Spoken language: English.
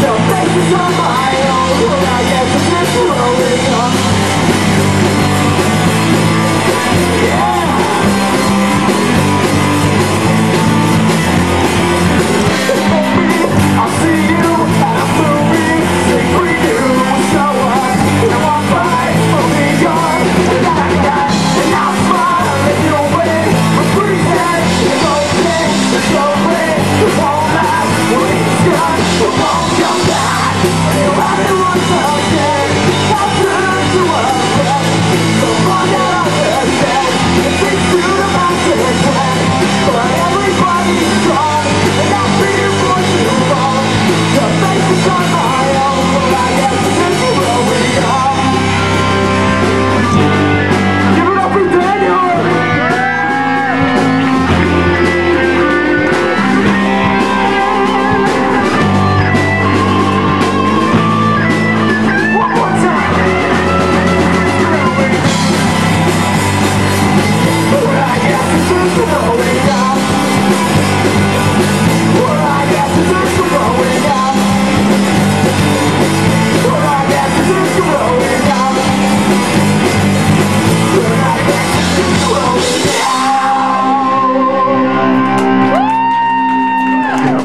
The faces of my own